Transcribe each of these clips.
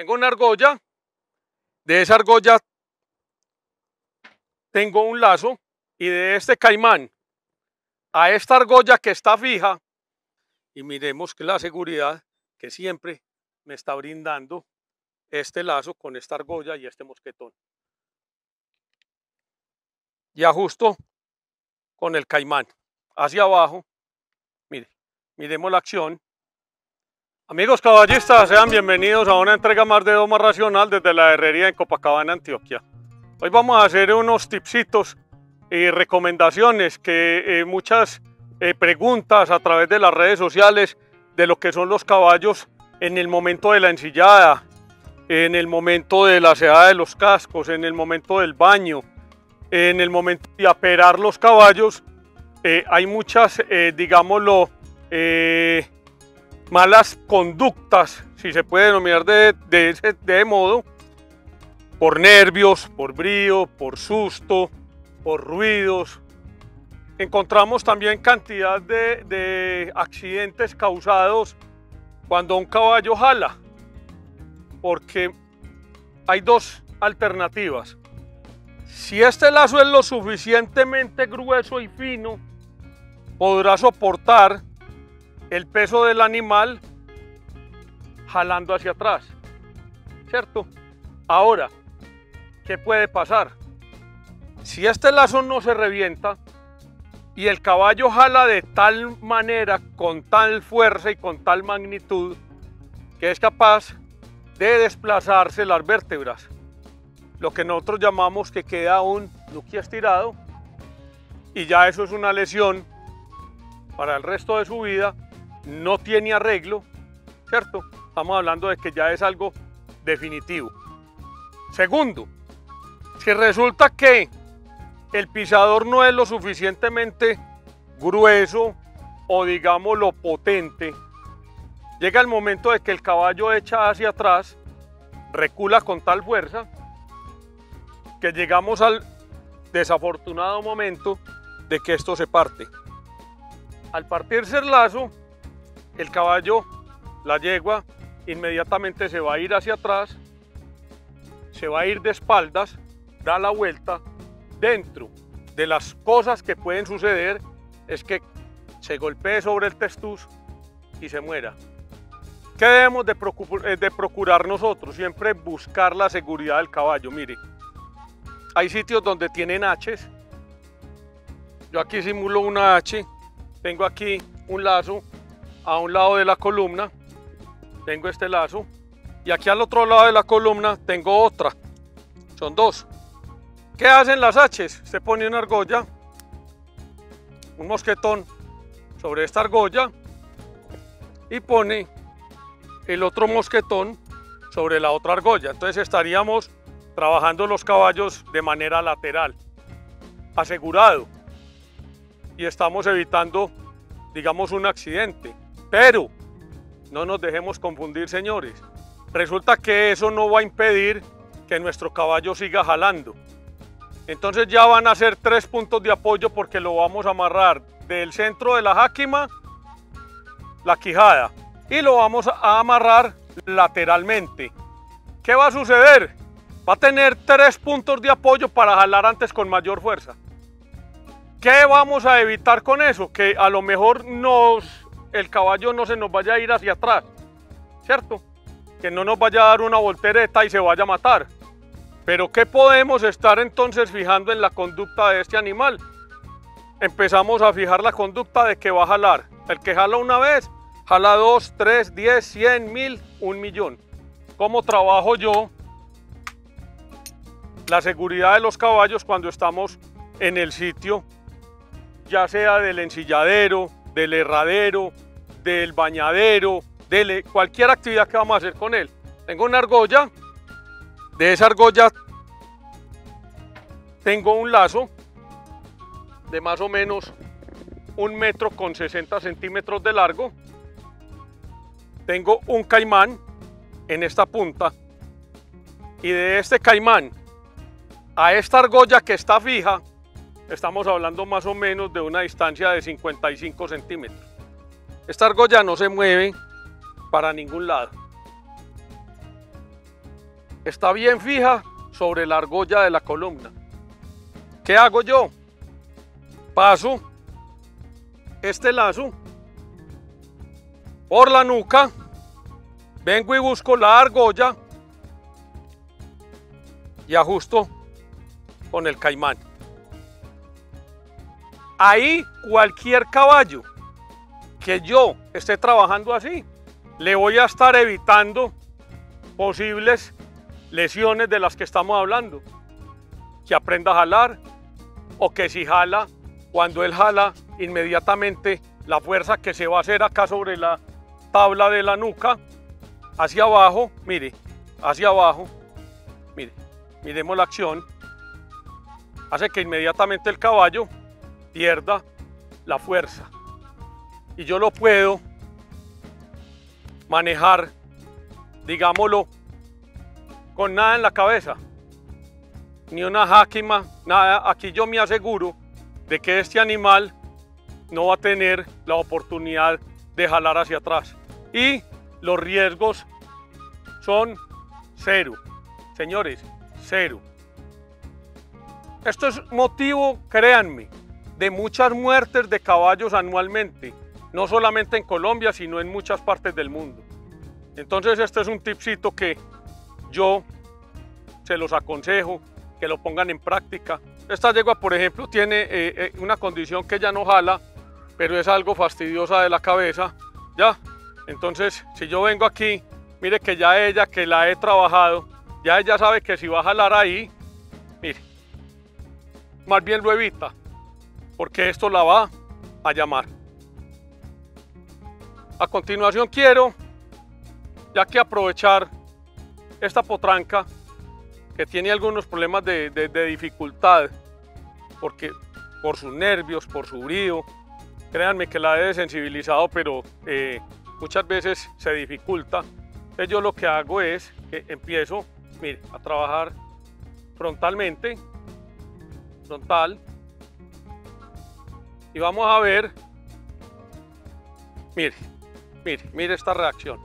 Tengo una argolla, de esa argolla tengo un lazo y de este caimán a esta argolla que está fija, y miremos que la seguridad que siempre me está brindando este lazo con esta argolla y este mosquetón. Y ajusto con el caimán hacia abajo. Mire, miremos la acción. Amigos caballistas, sean bienvenidos a una entrega más de Doma Racional desde la herrería en Copacabana, Antioquia. Hoy vamos a hacer unos tipsitos y recomendaciones que eh, muchas eh, preguntas a través de las redes sociales de lo que son los caballos en el momento de la ensillada, en el momento de la aseada de los cascos, en el momento del baño, en el momento de aperar los caballos. Eh, hay muchas, digámoslo, malas conductas, si se puede denominar de, de ese modo, por nervios, por brío, por susto, por ruidos. Encontramos también cantidad de, accidentes causados cuando un caballo jala, porque hay dos alternativas. Si este lazo es lo suficientemente grueso y fino, podrá soportar el peso del animal jalando hacia atrás, ¿cierto? Ahora, ¿qué puede pasar? Si este lazo no se revienta y el caballo jala de tal manera, con tal fuerza y con tal magnitud, que es capaz de desplazarse las vértebras, lo que nosotros llamamos que queda un nuqui estirado, y ya eso es una lesión para el resto de su vida, no tiene arreglo, ¿cierto? Estamos hablando de que ya es algo definitivo. Segundo, si resulta que el pisador no es lo suficientemente grueso o digámoslo potente, llega el momento de que el caballo echa hacia atrás, recula con tal fuerza, que llegamos al desafortunado momento de que esto se parte. Al partirse el lazo, el caballo, la yegua, inmediatamente se va a ir hacia atrás, se va a ir de espaldas da la vuelta, dentro de las cosas que pueden suceder es que se golpee sobre el testuz y se muera. ¿Qué debemos de, eh, de procurar nosotros? Siempre buscar la seguridad del caballo. Mire, hay sitios donde tienen haches. Yo aquí simulo una H. Tengo aquí un lazo a un lado de la columna. Tengo este lazo. Y aquí al otro lado de la columna tengo otra. Son dos. ¿Qué hacen las haches? Se pone una argolla, un mosquetón sobre esta argolla y pone el otro mosquetón sobre la otra argolla. Entonces estaríamos trabajando los caballos de manera lateral, asegurado. Y estamos evitando, digamos, un accidente. Pero no nos dejemos confundir, señores. Resulta que eso no va a impedir que nuestro caballo siga jalando. Entonces ya van a ser tres puntos de apoyo porque lo vamos a amarrar del centro de la jáquima, la quijada, y lo vamos a amarrar lateralmente. ¿Qué va a suceder? Va a tener tres puntos de apoyo para jalar antes con mayor fuerza. ¿Qué vamos a evitar con eso? Que a lo mejor nos, el caballo no se nos vaya a ir hacia atrás, ¿cierto? Que no nos vaya a dar una voltereta y se vaya a matar. Pero ¿qué podemos estar entonces fijando en la conducta de este animal? Empezamos a fijar la conducta de que va a jalar. El que jala una vez, jala dos, tres, diez, cien, mil, un millón. ¿Cómo trabajo yo la seguridad de los caballos cuando estamos en el sitio, ya sea del ensilladero, del herradero, del bañadero, de cualquier actividad que vamos a hacer con él? Tengo una argolla de esa argolla tengo un lazo de más o menos un metro con 60 centímetros de largo. Tengo un caimán en esta punta y de este caimán a esta argolla que está fija, estamos hablando más o menos de una distancia de 55 centímetros. Esta argolla no se mueve para ningún lado. está bien fija sobre la argolla de la columna. ¿Qué hago yo? Paso este lazo por la nuca, vengo y busco la argolla y ajusto con el caimán. Ahí cualquier caballo que yo esté trabajando así, le voy a estar evitando posibles lesiones de las que estamos hablando. Que aprenda a jalar o que si jala, cuando él jala, inmediatamente la fuerza que se va a hacer acá sobre la tabla de la nuca, hacia abajo, mire, hacia abajo, mire, miremos la acción, hace que inmediatamente el caballo pierda la fuerza. Y yo lo puedo manejar, digámoslo, con nada en la cabeza, ni una jáquima, nada. Aquí yo me aseguro de que este animal no va a tener la oportunidad de jalar hacia atrás. Y los riesgos son cero. Señores, cero. Esto es motivo, créanme, de muchas muertes de caballos anualmente, no solamente en Colombia, sino en muchas partes del mundo. Entonces este es un tipcito que yo se los aconsejo que lo pongan en práctica. Esta yegua, por ejemplo, tiene eh, eh, una condición que ya no jala, pero es algo fastidiosa de la cabeza, ¿ya? Entonces, si yo vengo aquí, mire que ya ella, que la he trabajado, ya ella sabe que si va a jalar ahí, mire, más bien lo evita, porque esto la va a llamar. A continuación quiero, ya que aprovechar esta potranca que tiene algunos problemas de, dificultad, porque por sus nervios, por su brío, créanme que la he desensibilizado, pero eh, muchas veces se dificulta. Entonces yo lo que hago es que empiezo, a trabajar frontalmente, frontal, y vamos a ver, mire, mire, mire esta reacción.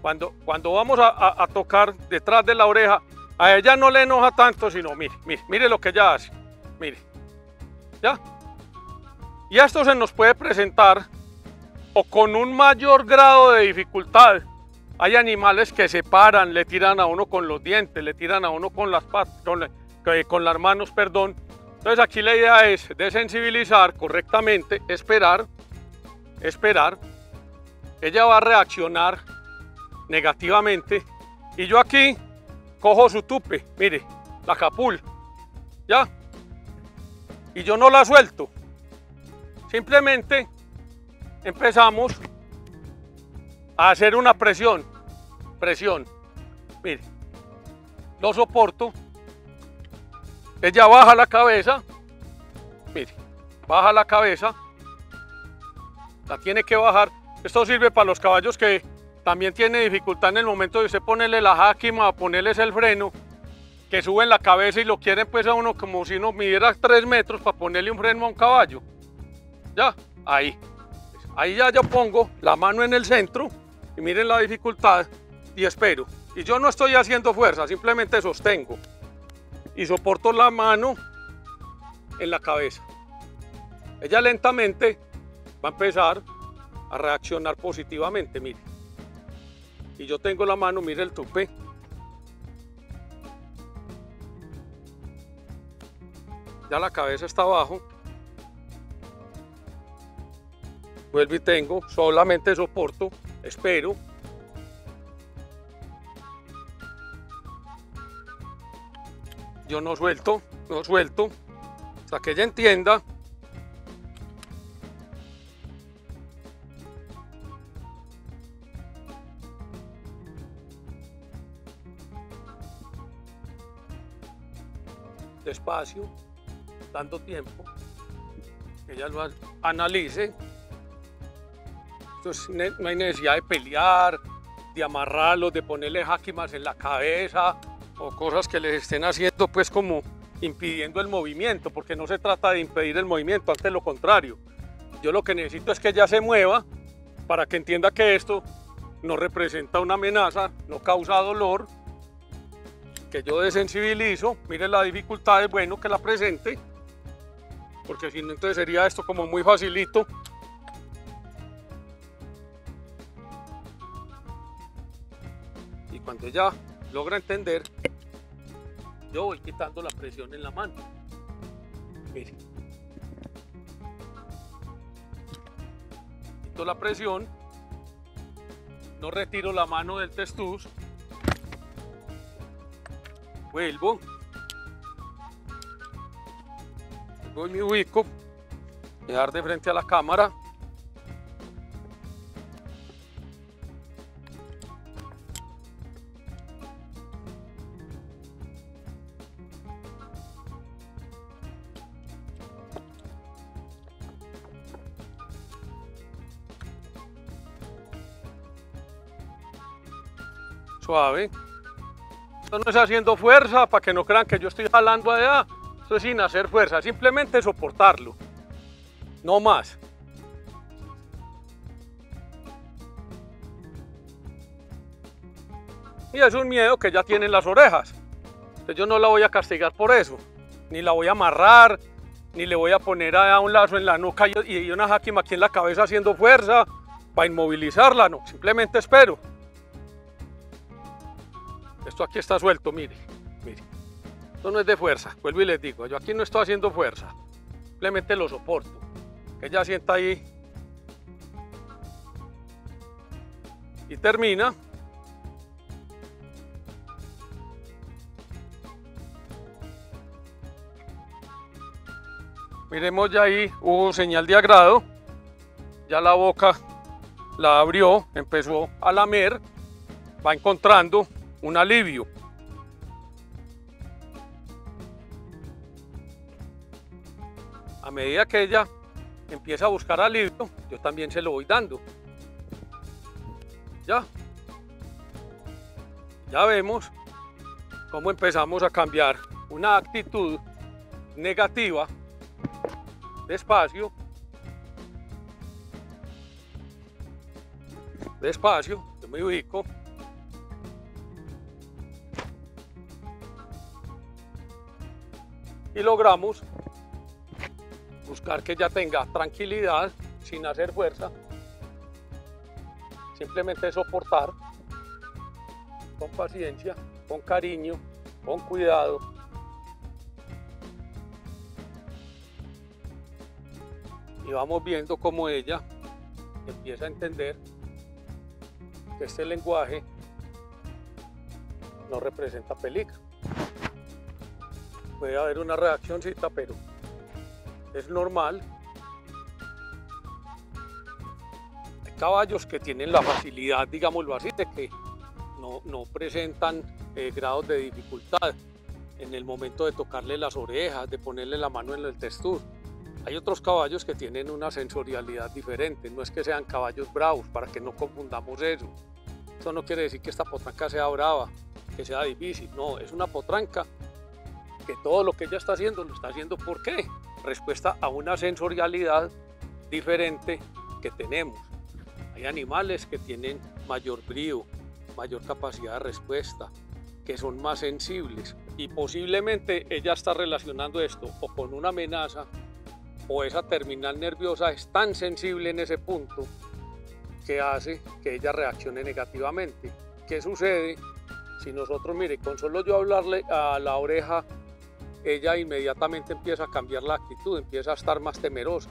Cuando, cuando vamos a, tocar detrás de la oreja, a ella no le enoja tanto, sino mire, mire, mire lo que ella hace. Mire, ¿ya? Y esto se nos puede presentar o con un mayor grado de dificultad. Hay animales que se paran, le tiran a uno con los dientes, le tiran a uno con las patas, con, con las manos, perdón. Entonces aquí la idea es desensibilizar correctamente, esperar, esperar. Ella va a reaccionar negativamente. Y yo aquí cojo su tupe, mire, la capul, ¿ya? Y yo no la suelto. Simplemente empezamos a hacer una presión, presión. Mire, lo soporto. Ella baja la cabeza. Mire, baja la cabeza. La tiene que bajar. Esto sirve para los caballos que también tiene dificultad en el momento de usted ponerle la jáquima, ponerles el freno, que suben la cabeza y lo quieren pues a uno como si uno midiera tres metros para ponerle un freno a un caballo. Ya, ahí. Ahí ya yo pongo la mano en el centro y miren la dificultad y espero. Y yo no estoy haciendo fuerza, simplemente sostengo y soporto la mano en la cabeza. Ella lentamente va a empezar a reaccionar positivamente, mire y yo tengo la mano, mire el tupe. Ya la cabeza está abajo. Vuelvo y tengo, solamente soporto, espero. Yo no suelto, no suelto, hasta que ella entienda despacio, dando tiempo, que ella lo analice. Entonces no hay necesidad de pelear, de amarrarlos, de ponerle jaquimas en la cabeza o cosas que les estén haciendo pues como impidiendo el movimiento, porque no se trata de impedir el movimiento, antes lo contrario. Yo lo que necesito es que ella se mueva para que entienda que esto no representa una amenaza, no causa dolor que yo desensibilizo, mire la dificultad, es bueno que la presente, porque si no entonces sería esto como muy facilito. Y cuando ya logra entender, yo voy quitando la presión en la mano. Mire. Quito la presión, no retiro la mano del testuz, vuelvo, voy mi ubico, dejar de frente a la cámara, suave. Esto no es haciendo fuerza para que no crean que yo estoy jalando allá. Esto es sin hacer fuerza, simplemente soportarlo. No más. Y es un miedo que ya tienen las orejas. Entonces yo no la voy a castigar por eso. Ni la voy a amarrar, ni le voy a poner a un lazo en la nuca y una jaquima aquí en la cabeza haciendo fuerza para inmovilizarla. No, simplemente espero. Esto aquí está suelto, mire, mire. Esto no es de fuerza, vuelvo y les digo, yo aquí no estoy haciendo fuerza, simplemente lo soporto. Que ella sienta ahí y termina. Miremos ya ahí, hubo señal de agrado, ya la boca la abrió, empezó a lamer, va encontrando un alivio. A medida que ella empieza a buscar alivio, yo también se lo voy dando. Ya. Ya vemos cómo empezamos a cambiar una actitud negativa despacio despacio yo me ubico y logramos buscar que ella tenga tranquilidad sin hacer fuerza, simplemente soportar con paciencia, con cariño, con cuidado. Y vamos viendo cómo ella empieza a entender que este lenguaje no representa peligro puede haber una reaccióncita, pero es normal. Hay caballos que tienen la facilidad, digámoslo así, de que no, presentan eh, grados de dificultad en el momento de tocarle las orejas, de ponerle la mano en el testur. Hay otros caballos que tienen una sensorialidad diferente, no es que sean caballos bravos, para que no confundamos eso. Eso no quiere decir que esta potranca sea brava, que sea difícil, no, es una potranca que todo lo que ella está haciendo lo está haciendo ¿por qué? Respuesta a una sensorialidad diferente que tenemos. Hay animales que tienen mayor brío, mayor capacidad de respuesta, que son más sensibles y posiblemente ella está relacionando esto o con una amenaza o esa terminal nerviosa es tan sensible en ese punto que hace que ella reaccione negativamente. ¿Qué sucede si nosotros, mire, con solo yo hablarle a la oreja ella inmediatamente empieza a cambiar la actitud, empieza a estar más temerosa.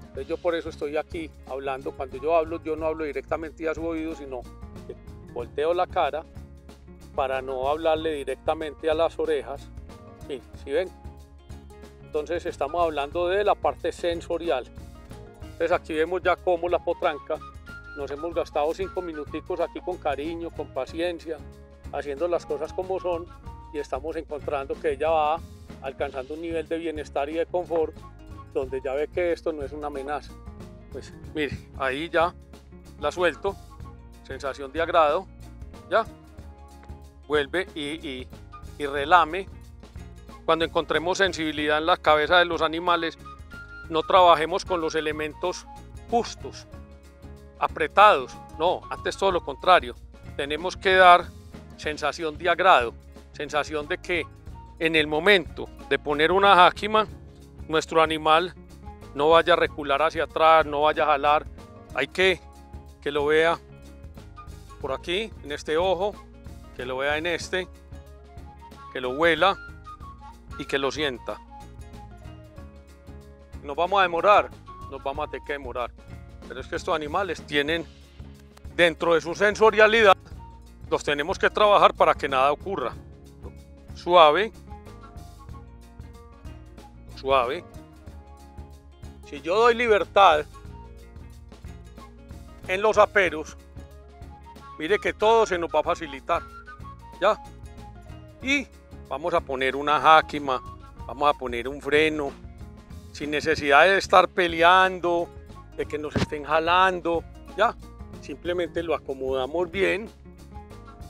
Entonces yo por eso estoy aquí hablando, cuando yo hablo, yo no hablo directamente a su oído, sino que volteo la cara para no hablarle directamente a las orejas. Sí, ¿sí ven? Entonces estamos hablando de la parte sensorial. Entonces aquí vemos ya cómo la potranca nos hemos gastado cinco minuticos aquí con cariño, con paciencia, haciendo las cosas como son y estamos encontrando que ella va alcanzando un nivel de bienestar y de confort donde ya ve que esto no es una amenaza. Pues mire, ahí ya la suelto, sensación de agrado, ya, vuelve y, y relame. Cuando encontremos sensibilidad en la cabeza de los animales, no trabajemos con los elementos justos, apretados, no, antes todo lo contrario, tenemos que dar sensación de agrado, sensación de que en el momento de poner una jáquima, nuestro animal no vaya a recular hacia atrás, no vaya a jalar. Hay que que lo vea por aquí, en este ojo, que lo vea en este, que lo huela y que lo sienta. Nos vamos a demorar, nos vamos a tener que demorar. Pero es que estos animales tienen dentro de su sensorialidad, los tenemos que trabajar para que nada ocurra. Suave, suave. Si yo doy libertad en los aperos, mire que todo se nos va a facilitar. ¿Ya? Y vamos a poner una jáquima, vamos a poner un freno, sin necesidad de estar peleando, de que nos estén jalando, ¿ya? Simplemente lo acomodamos bien,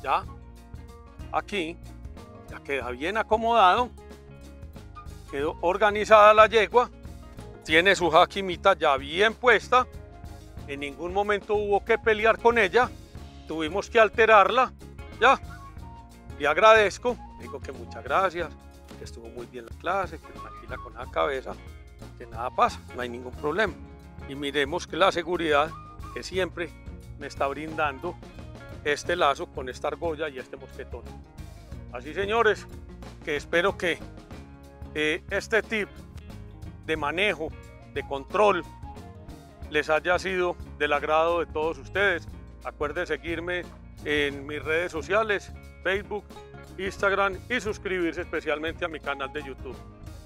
¿ya? Aquí, ya queda bien acomodado, quedó organizada la yegua, tiene su jaquimita ya bien puesta, en ningún momento hubo que pelear con ella, tuvimos que alterarla, ya. Le agradezco, digo que muchas gracias, que estuvo muy bien la clase, que tranquila con la cabeza, que nada pasa, no hay ningún problema. Y miremos que la seguridad que siempre me está brindando este lazo con esta argolla y este mosquetón. Así señores, que espero que este tip de manejo, de control, les haya sido del agrado de todos ustedes. Acuerden seguirme en mis redes sociales, Facebook, Instagram y suscribirse especialmente a mi canal de YouTube.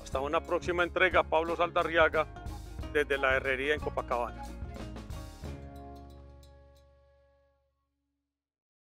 Hasta una próxima entrega, Pablo Saldarriaga, desde la Herrería en Copacabana.